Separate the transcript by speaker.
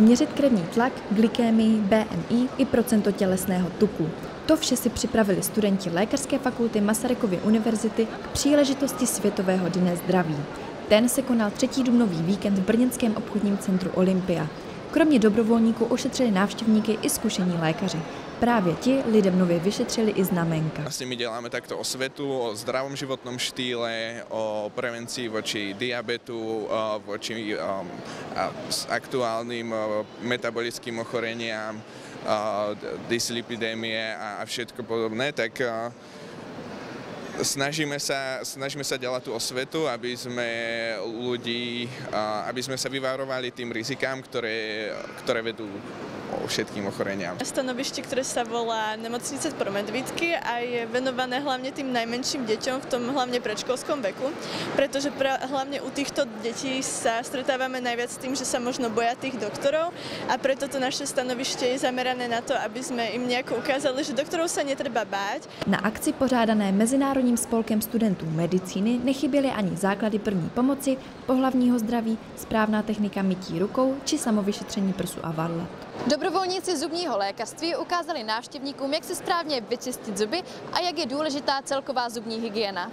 Speaker 1: změřit krevní tlak, glykémii, BMI i procento tělesného tuku. To vše si připravili studenti Lékařské fakulty Masarykovy univerzity k příležitosti Světového dne zdraví. Ten se konal třetí dubnový víkend v brněnském obchodním centru Olympia. Kromě dobrovolníků ošetřili návštěvníky i zkušení lékaři. Právě ti lidem nově vyšetřili i znamenka.
Speaker 2: S nimi děláme takto osvětu o zdravom životnom štýle, o prevencii voči diabetu, voči aktuálnym metabolickým ochoreniam, dyslipidémie a všetko podobné, tak snažíme sa, snažíme sa ďalať tú osvetu, aby sme ľudí, aby sme sa vyvarovali tým rizikám, ktoré, ktoré vedú všetkým ochoreniam.
Speaker 3: Stanovište, ktoré sa volá Nemocnice pro medvídky a je venované hlavne tým najmenším deťom v tom hlavne predškolskom veku, pretože pra, hlavne u týchto detí sa stretávame najviac s tým, že sa možno boja tých doktorov a preto to naše stanovište je zamerané na to, aby sme im nejako ukázali, že doktorov sa netreba báť.
Speaker 1: Na akci pořádané Mezinárodním spolkem studentů medicíny nechyběly ani základy první pomoci, pohlavního zdraví, správná technika mytí rukou či samovyšetření prsu a varlat.
Speaker 4: Dobrovolníci zubního lékařství ukázali návštěvníkům, jak si správně vyčistit zuby a jak je důležitá celková zubní hygiena.